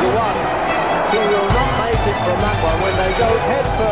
to 1. He will not make it from that one when they go head first.